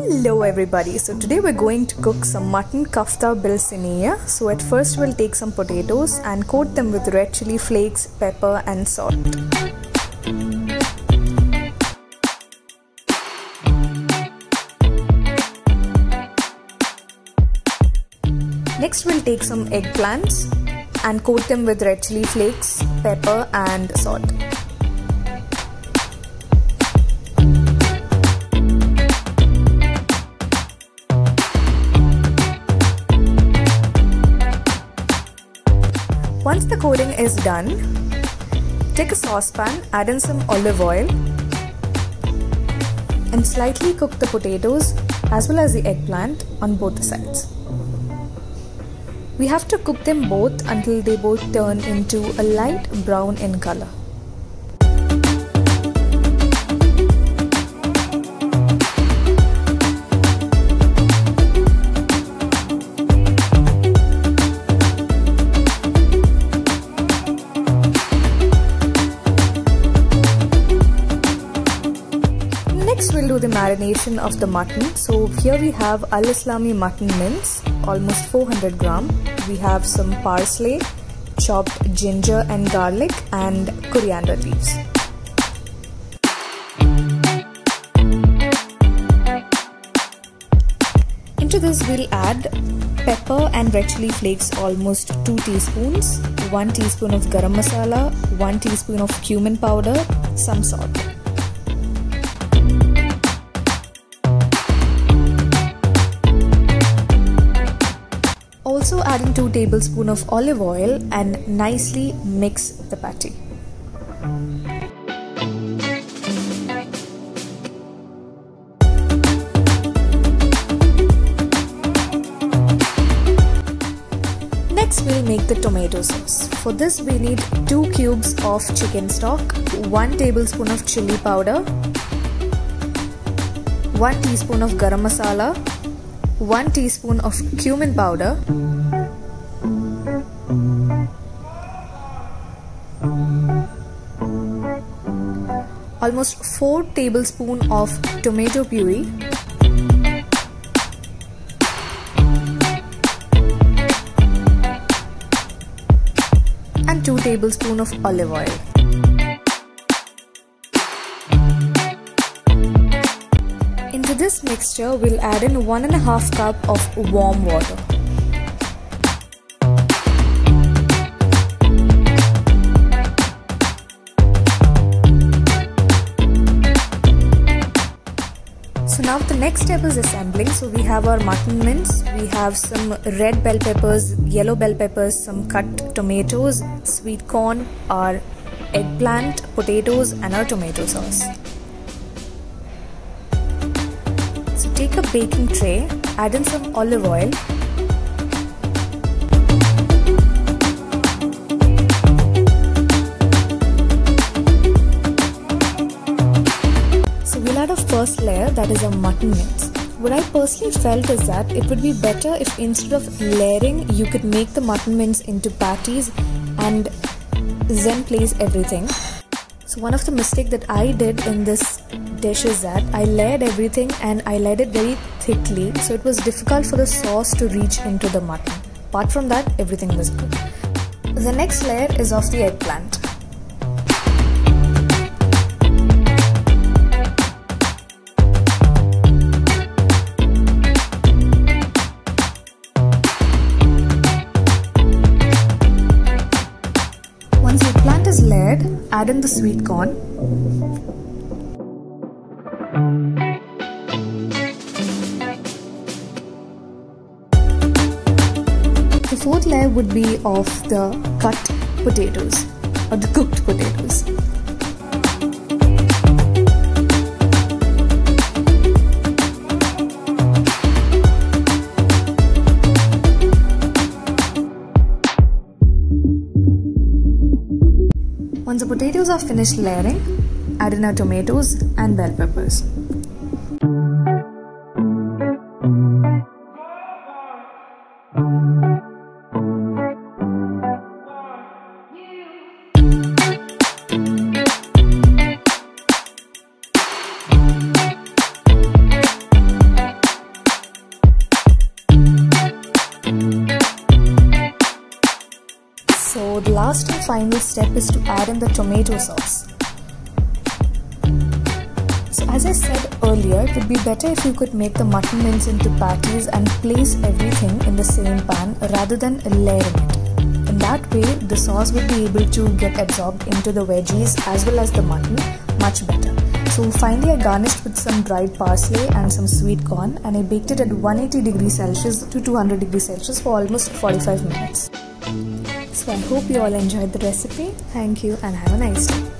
Hello everybody. So today we're going to cook some mutton kafta bil siniya. So at first we'll take some potatoes and coat them with red chili flakes, pepper and salt. Next we'll take some eggplants and coat them with red chili flakes, pepper and salt. Once the coating is done, take a saucepan, add in some olive oil and slightly cook the potatoes as well as the eggplant on both sides. We have to cook them both until they both turn into a light brown in color. The marination of the mutton. So here we have Al Islami mutton mince, almost 400 gram. We have some parsley, chopped ginger and garlic and coriander leaves. Into this we'll add pepper and red chili flakes almost 2 teaspoons, 1 teaspoon of garam masala, 1 teaspoon of cumin powder, some salt. Also adding 2 tablespoons of olive oil and nicely mix the patty. Next we'll make the tomato sauce. For this we need 2 cubes of chicken stock, 1 tablespoon of chili powder, 1 teaspoon of garam masala, 1 teaspoon of cumin powder, almost 4 tablespoon of tomato puree, and 2 tablespoon of olive oil. This mixture, we'll add in 1.5 cup of warm water. So now the next step is assembling. So we have our mutton mince, we have some red bell peppers, yellow bell peppers, some cut tomatoes, sweet corn, our eggplant, potatoes and our tomato sauce. Take a baking tray, add in some olive oil. So we'll add a first layer that is a mutton mince. What I personally felt is that it would be better if instead of layering, you could make the mutton mince into patties and then place everything. So one of the mistake that I did in this dish is that I layered everything and I layered it very thickly so it was difficult for the sauce to reach into the mutton. Apart from that everything was good. The next layer is of the eggplant. Once the plant is layered, add in the sweet corn. The fourth layer would be of the cut potatoes or the cooked potatoes. Once the potatoes are finished layering, add in our tomatoes and bell peppers. Last and final step is to add in the tomato sauce. So as I said earlier, it would be better if you could make the mutton mince into patties and place everything in the same pan rather than layering it. In that way, the sauce will be able to get absorbed into the veggies as well as the mutton much better. So finally I garnished with some dried parsley and some sweet corn and I baked it at 180 degrees Celsius to 200 degrees Celsius for almost 45 minutes. So I hope you all enjoyed the recipe. Thank you and have a nice day.